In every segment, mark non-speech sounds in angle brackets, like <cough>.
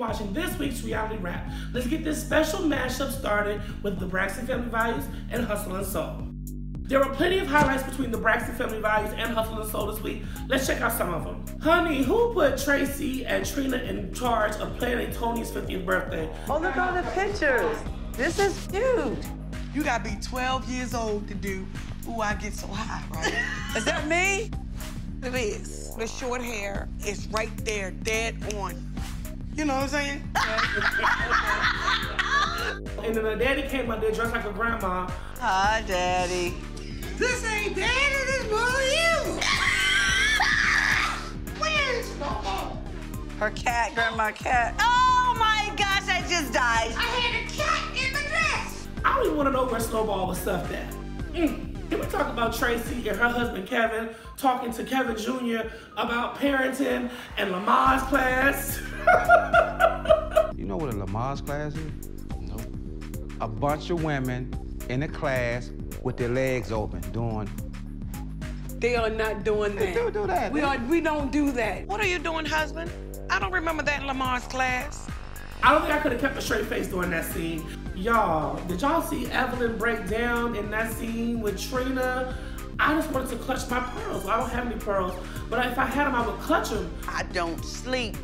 watching this week's reality Wrap. Let's get this special mashup started with the Braxton Family Values and Hustle and Soul. There were plenty of highlights between the Braxton Family Values and Hustle and Soul this week. Let's check out some of them. Honey, who put Traci and Trina in charge of planning Toni's 50th birthday? Oh, look at all the pictures. This is cute. You gotta be 12 years old to do Ooh, I Get So High, right? <laughs> is that me? It is. The short hair is right there, dead on. You know what I'm saying? <laughs> and then the daddy came out there dressed like a grandma. Hi, Daddy. This ain't daddy, this boy you. <laughs> Where's Snowball? Her cat, Grandma Cat. Oh my gosh, I just died. I had a cat in the dress. I don't even want to know where Snowball was stuffed at. Mm. Can we talk about Traci and her husband Kevin talking to Kevin Jr. about parenting and Lamaze class? <laughs> you know what a Lamaze class is? No. A bunch of women in a class with their legs open doing. They are not doing that. They don't do that. We are. We don't do that. What are you doing, husband? I don't remember that in Lamaze class. I don't think I could have kept a straight face during that scene. Y'all, did y'all see Evelyn break down in that scene with Trina? I just wanted to clutch my pearls. I don't have any pearls, but if I had them, I would clutch them. I don't sleep.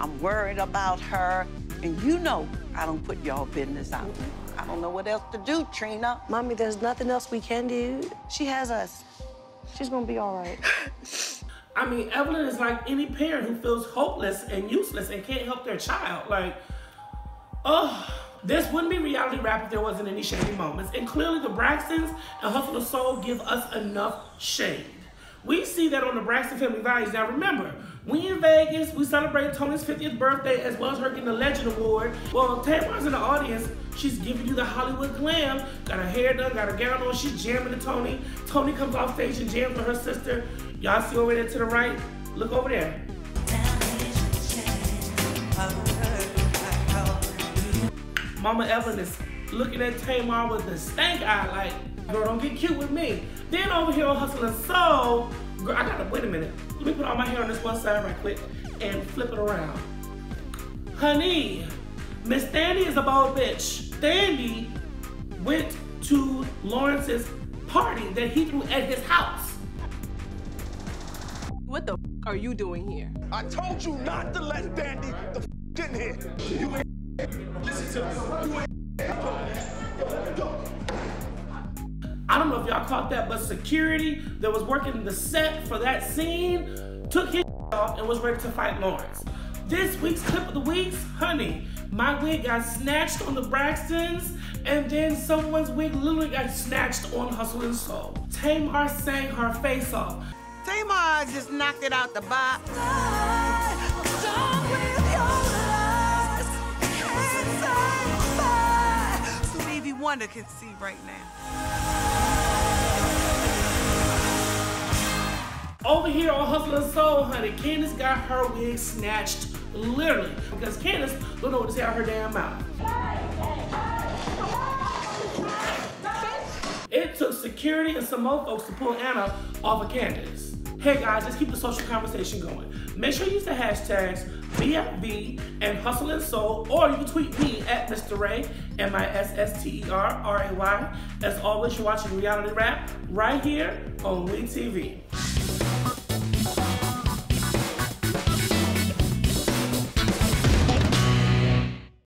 I'm worried about her. And you know I don't put y'all business out. I don't know what else to do, Trina. Mommy, there's nothing else we can do. She has us. She's gonna be all right. <laughs> I mean, Evelyn is like any parent who feels hopeless and useless and can't help their child. Like, oh. This wouldn't be reality Wrap if there wasn't any shady moments. And clearly the Braxtons and Hustle the Soul give us enough shade. We see that on the Braxton Family Values. Now remember, we in Vegas, we celebrate Toni's 50th birthday as well as her getting the Legend Award. Well, Tamar's in the audience. She's giving you the Hollywood glam. Got her hair done, got her gown on. She's jamming to Toni. Tony comes off stage and jams with her sister. Y'all see over there to the right? Look over there. Mama Evelyn is looking at Tamar with the stank eye like, girl, don't get cute with me. Then over here on Hustle and Soul, girl, I gotta, wait a minute. Let me put all my hair on this one side right quick and flip it around. Honey, Miss Thandi is a bold bitch. Thandi went to Lawrence's party that he threw at his house. What the are you doing here? I told you not to let Thandi the in here. You I don't know if y'all caught that, but security that was working the set for that scene took his <laughs> off and was ready to fight Lawrence. This week's clip of the weeks, honey, my wig got snatched on the Braxtons, and then someone's wig literally got snatched on Hustle and Soul. Tamar sang her face off. Tamar just knocked it out the box. Wonder can see right now. Over here on Hustle and Soul, honey, Candace got her wig snatched, literally, because Candace don't know what to say out her damn mouth. It took security and some more folks to pull Ana off of Candace. Hey guys, let's keep the social conversation going. Make sure you use the hashtags BFV and Hustle and Soul, or you can tweet me at Misster Ray, M-I-S-S-T-E-R-R-A-Y. As always, you're watching Reality Wrap right here on WE TV.